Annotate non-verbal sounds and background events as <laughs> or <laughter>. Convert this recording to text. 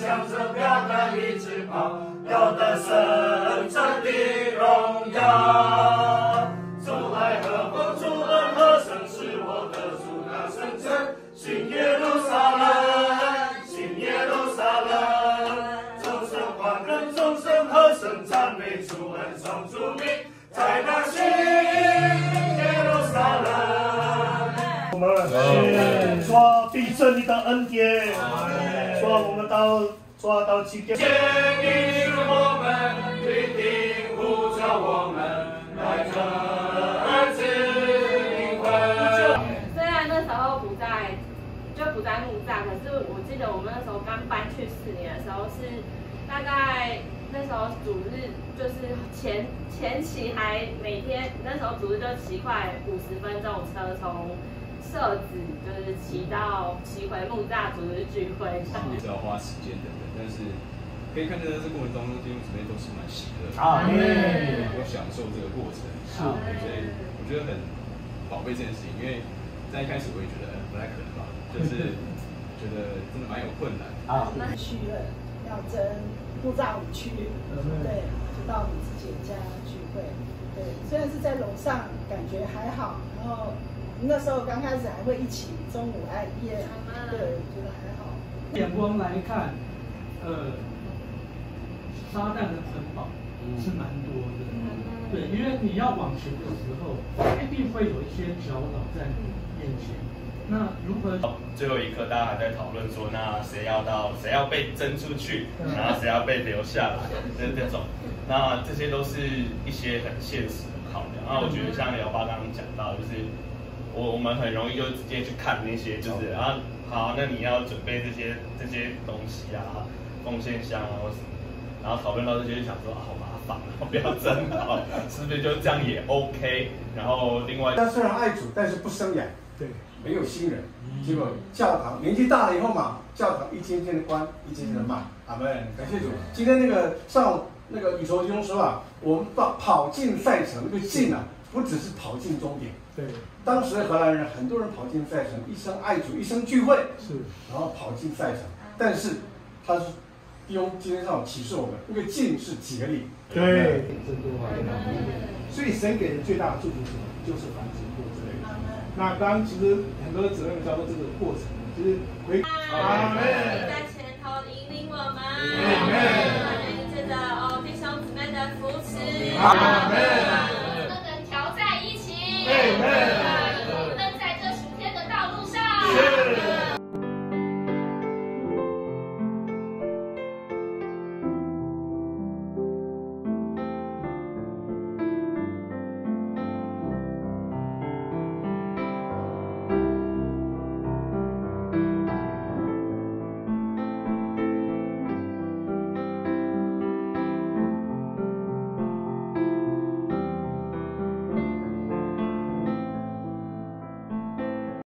向着标杆一直跑，要得胜真的荣耀。从来和风出任何城市，我的主那圣城，新耶路撒冷，新耶路撒冷，众生欢跟众生和声赞美主恩上主名，在那新冷。我们说必胜你的恩典，说我们到抓到今天。坚定我们，必定呼召我们来这次灵魂。虽然那时候不在，就不在墓葬，可是我记得我们那时候刚搬去四年的时候是大概那时候主日就是前前期还每天那时候主日就骑快五十分钟车从社子就是骑到骑回木栅组织聚会，也是要花时间等等，但是可以看见在这过程当中，弟兄姊妹都是蛮喜乐的，阿门有享受这个过程，是，所以我觉得很宝贝这件事情，因为在一开始我也觉得不太可能吧，就是 <laughs> 觉得真的蛮有困难。啊，去了要争木栅五区，对，就到你自己家聚会。对，虽然是在楼上，感觉还好。然后那时候刚开始还会一起中午爱夜，对，觉得还好。眼光来看，呃，撒旦的城堡是蛮多的，对，因为你要往前的时候，一定会有一些搅扰在你面前。那如何？最后一刻，大家还在讨论说，那谁要到，谁要被扔出去，然后谁要被留下来，这这种，那这些都是一些很现实的考量。那我觉得像姚爸刚刚讲到，就是我我们很容易就直接去看那些，就是啊，好，那你要准备这些这些东西啊，奉献箱啊或什么，然后讨论到这些就想说，啊好麻烦，不要争好，<laughs> 是不是就这样也 OK？然后另外，他虽然爱主，但是不生养，对，没有新人。结果教堂年纪大了以后嘛，教堂一间间的关，一间间的卖。阿门，感谢主。今天那个上那个羽球兄说啊，我们跑跑进赛程，那个进啊，不只是跑进终点。对，当时的荷兰人很多人跑进赛程，一生爱主，一生聚会，是，然后跑进赛程。但是他是弟兄今天上启示我们，因为进是竭力。对，真多啊！所以神给人最大的祝福是什么？就是繁殖过之类的。那刚刚其实很多姊妹们教过这个过程，就是回阿门，在前头引领我们，阿门，借着哦弟兄姊妹的扶持，阿门。